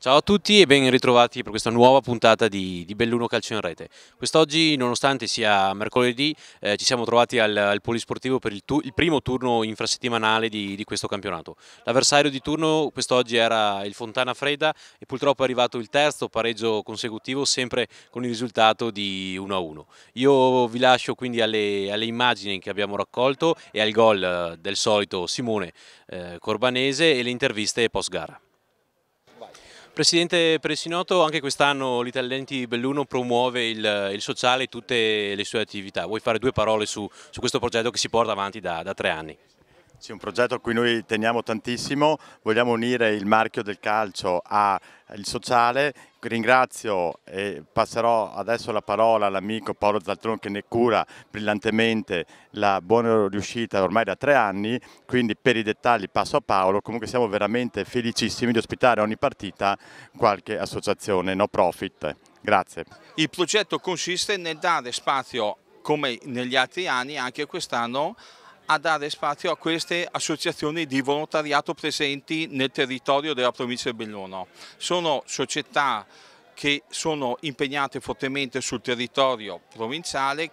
Ciao a tutti e ben ritrovati per questa nuova puntata di, di Belluno Calcio in Rete. Quest'oggi, nonostante sia mercoledì, eh, ci siamo trovati al, al Polisportivo per il, tu, il, primo turno infrasettimanale di, di questo campionato. L'avversario di turno quest'oggi era il Fontana Fredda e purtroppo è arrivato il terzo pareggio consecutivo, sempre con il risultato di 1-1. Io vi lascio quindi alle, alle, immagini che abbiamo raccolto e al gol eh, del solito Simone eh, Corbanese e le interviste post gara. Presidente Presinoto, anche quest'anno l'Italenti Belluno promuove il, il, sociale e tutte le sue attività. Vuoi fare due parole su, su questo progetto che si porta avanti da, da tre anni? Sì, un progetto a cui noi teniamo tantissimo, vogliamo unire il marchio del calcio al sociale. Ringrazio e passerò adesso la parola all'amico Paolo Zaltron che ne cura brillantemente la buona riuscita ormai da tre anni, quindi per i dettagli passo a Paolo, comunque siamo veramente felicissimi di ospitare ogni partita qualche associazione no profit. Grazie. Il progetto consiste nel dare spazio come negli altri anni anche quest'anno a dare spazio a queste associazioni di volontariato presenti nel territorio della provincia di Belluno. Sono società che sono impegnate fortemente sul territorio provinciale,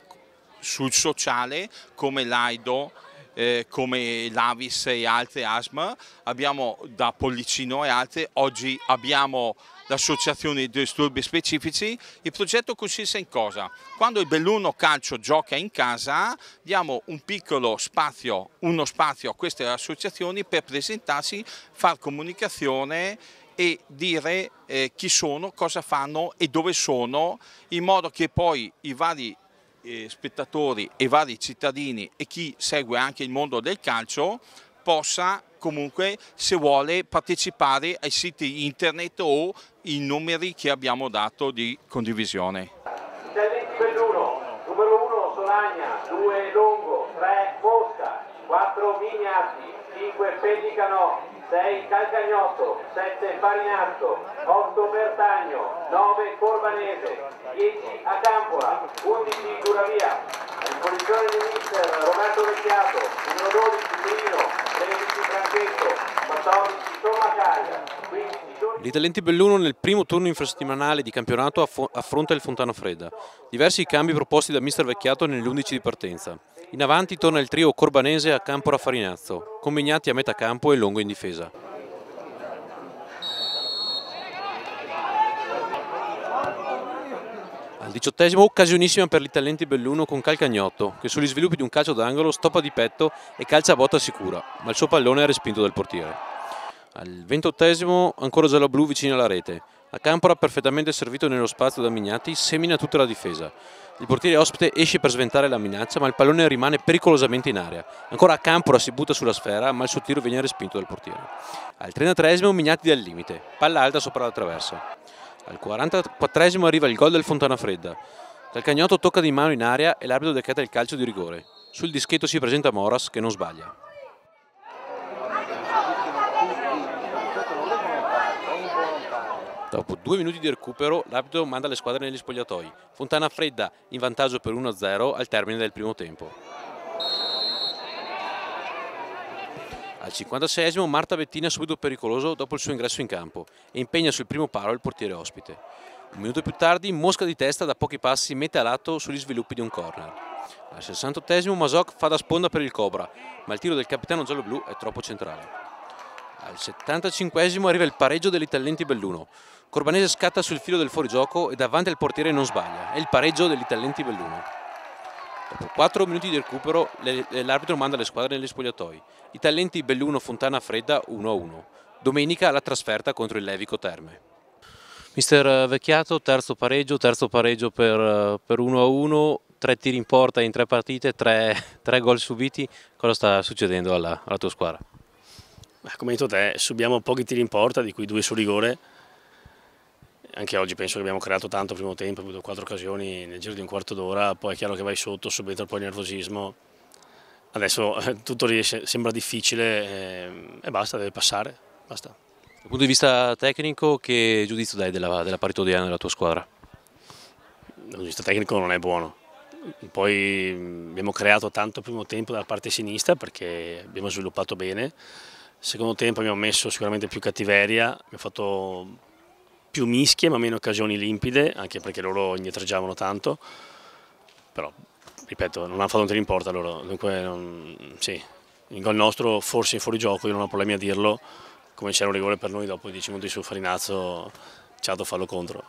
sul sociale come l'AIDO, eh, come l'Avis e altre ASM, abbiamo da Pollicino e altre, oggi abbiamo l'associazione di disturbi specifici. Il progetto consiste in cosa? Quando il Belluno Calcio gioca in casa diamo un piccolo spazio, uno spazio a queste associazioni per presentarsi, far comunicazione e dire eh, chi sono, cosa fanno e dove sono, in modo che poi i vari eh, spettatori e i vari cittadini e chi segue anche il mondo del calcio possa comunque se vuole partecipare ai siti internet o i numeri che abbiamo dato di condivisione. Belluno, numero 1 Solagna, 2 Longo, 3 Mosca, 4 Mignati, 5 Pellicano, 6 Calcagnotto, 7 Farinazzo, 8 Bertagno, 9 Corbanese, 10 Acampora, 11 Duravia, a disposizione di mister Roberto Vecchiato, numero 12 Torino, 13 Franchetto, 14 Tomacaia, 15 L'Italenti Belluno nel primo turno infrasettimanale di campionato affronta il Fontana Fredda. Diversi i cambi proposti da mister Vecchiato negli 11 di partenza. In avanti torna il trio corbanese a Campora Farinazzo, combinati a metà campo e Longo in difesa. Al diciottesimo occasionissima per l'Italenti Belluno con Calcagnotto, che sugli sviluppi di un calcio d'angolo stoppa di petto e calcia a botta sicura, ma il suo pallone è respinto dal portiere. Al ventottesimo ancora giallo-blu vicino alla rete. A Campora, perfettamente servito nello spazio da Mignati, semina tutta la difesa. Il portiere ospite esce per sventare la minaccia, ma il pallone rimane pericolosamente in aria. Ancora a Campora si butta sulla sfera, ma il suo tiro viene respinto dal portiere. Al 33esimo Mignati dal limite, palla alta sopra la traversa. Al 44 arriva il gol del Fontana Fredda. Calcagnotto tocca di mano in aria e l'arbitro decreta il calcio di rigore. Sul dischetto si presenta Moras che non sbaglia. Dopo due minuti di recupero l'arbitro manda le squadre negli spogliatoi. Fontana Fredda in vantaggio per 1-0 al termine del primo tempo. Al 56esimo Marta Bettina subito pericoloso dopo il suo ingresso in campo e impegna sul primo palo il portiere ospite. Un minuto più tardi Mosca di testa da pochi passi mette a lato sugli sviluppi di un corner. Al 68esimo Masok fa da sponda per il Cobra, ma il tiro del capitano giallo-blu è troppo centrale. Al 75esimo arriva il pareggio degli Talenti Belluno. Corbanese scatta sul filo del fuorigioco e davanti al portiere non sbaglia. È il pareggio degli Talenti Belluno. Dopo 4 minuti di recupero l'arbitro manda le squadre negli spogliatoi. I talenti Belluno Fontana Fredda 1-1. Domenica la trasferta contro il Levico Terme. Mister Vecchiato, terzo pareggio, terzo pareggio per, 1-1, tre tiri in porta in tre partite, tre, tre gol subiti. Cosa sta succedendo alla, alla tua squadra? Come hai detto te, subiamo pochi tiri in porta, di cui due su rigore anche oggi penso che abbiamo creato tanto il primo tempo, abbiamo avuto quattro occasioni nel giro di un quarto d'ora, poi è chiaro che vai sotto, subentra un po' il nervosismo, adesso eh, tutto riesce, sembra difficile eh, e basta, deve passare, basta. Dal punto di vista tecnico che giudizio dai della, della parità odierna della tua squadra? Dal punto di vista tecnico non è buono, poi abbiamo creato tanto il primo tempo dalla parte sinistra perché abbiamo sviluppato bene, secondo tempo abbiamo messo sicuramente più cattiveria, abbiamo fatto più mischie ma meno occasioni limpide, anche perché loro indietreggiavano tanto, però ripeto, non hanno fatto un tiro in porta loro, dunque non, sì, il gol nostro forse in fuorigioco, io non ho problemi a dirlo, come c'era un rigore per noi dopo i 10 minuti su Farinazzo ci ha dato fallo contro.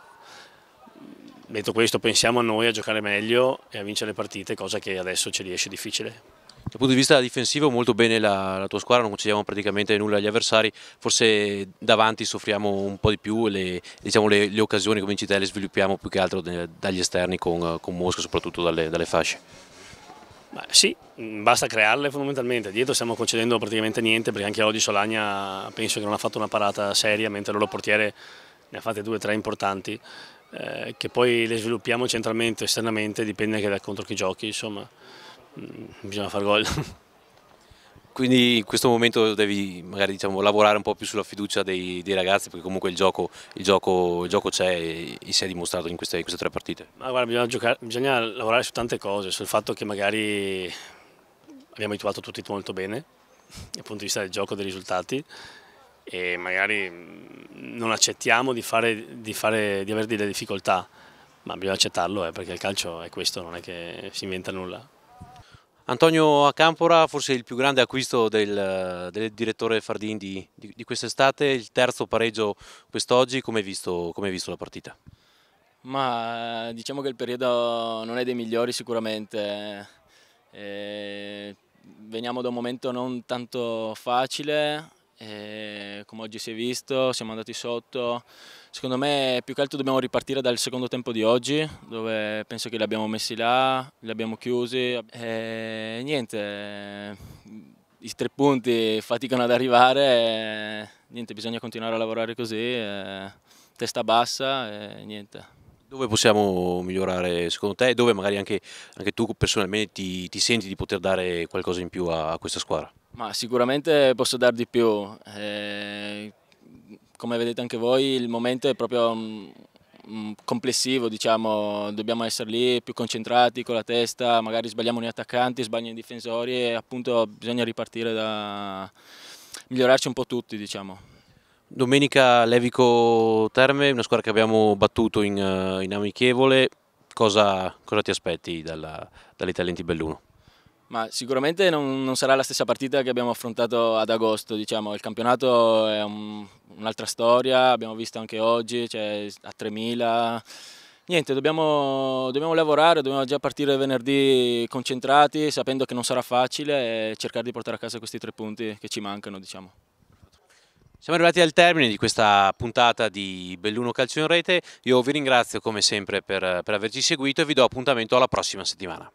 Detto questo pensiamo a noi a giocare meglio e a vincere le partite, cosa che adesso ci riesce difficile. Dal punto di vista difensivo molto bene la, la tua squadra, non concediamo praticamente nulla agli avversari, forse davanti soffriamo un po' di più, le, diciamo, le, le occasioni come dici te le sviluppiamo più che altro dagli esterni con, con Mosca, soprattutto dalle, dalle fasce. Beh, sì, basta crearle fondamentalmente, dietro stiamo concedendo praticamente niente perché anche oggi Solagna penso che non ha fatto una parata seria mentre il loro portiere ne ha fatte due o tre importanti, eh, che poi le sviluppiamo centralmente o esternamente, dipende anche da contro chi giochi, insomma. Bisogna far gol. Quindi in questo momento devi magari diciamo, lavorare un po' più sulla fiducia dei, dei ragazzi perché comunque il gioco, c'è e, e, si è dimostrato in queste, in queste tre partite. Ma guarda, bisogna, giocare, bisogna, lavorare su tante cose, sul fatto che magari abbiamo abituato tutti molto bene dal punto di vista del gioco, dei risultati e magari mm, non accettiamo di, fare, di, fare, di avere delle difficoltà, ma bisogna accettarlo eh, perché il calcio è questo, non è che si inventa nulla. Antonio Acampora, forse il più grande acquisto del, del direttore Fardin di, di, di quest'estate, il terzo pareggio quest'oggi, come hai visto, hai visto la partita? Ma diciamo che il periodo non è dei migliori sicuramente, e veniamo da un momento non tanto facile, e come oggi si è visto siamo andati sotto, Secondo me più che altro dobbiamo ripartire dal secondo tempo di oggi, dove penso che li abbiamo messi là, li abbiamo chiusi e niente, i tre punti faticano ad arrivare, niente, bisogna continuare a lavorare così, testa bassa e niente. Dove possiamo migliorare secondo te e dove magari anche, anche tu personalmente ti, ti, senti di poter dare qualcosa in più a, a questa squadra? Ma sicuramente posso dar di più. Eh, come vedete anche voi il momento è proprio um, complessivo, diciamo, dobbiamo essere lì più concentrati con la testa, magari sbagliamo noi attaccanti, sbagliano i difensori e appunto bisogna ripartire da migliorarci un po' tutti, diciamo. Domenica Levico Terme, una squadra che abbiamo battuto in, eh, in amichevole, cosa, cosa, ti aspetti dalla, dalle Talenti Belluno? Ma sicuramente non, non, sarà la stessa partita che abbiamo affrontato ad agosto, diciamo. il campionato è un, un'altra storia, abbiamo visto anche oggi, cioè a 3000. Niente, dobbiamo, dobbiamo, lavorare, dobbiamo già partire venerdì concentrati, sapendo che non sarà facile e cercare di portare a casa questi tre punti che ci mancano. Diciamo. Siamo arrivati al termine di questa puntata di Belluno Calcio in Rete, io vi ringrazio come sempre per, per averci seguito e vi do appuntamento alla prossima settimana.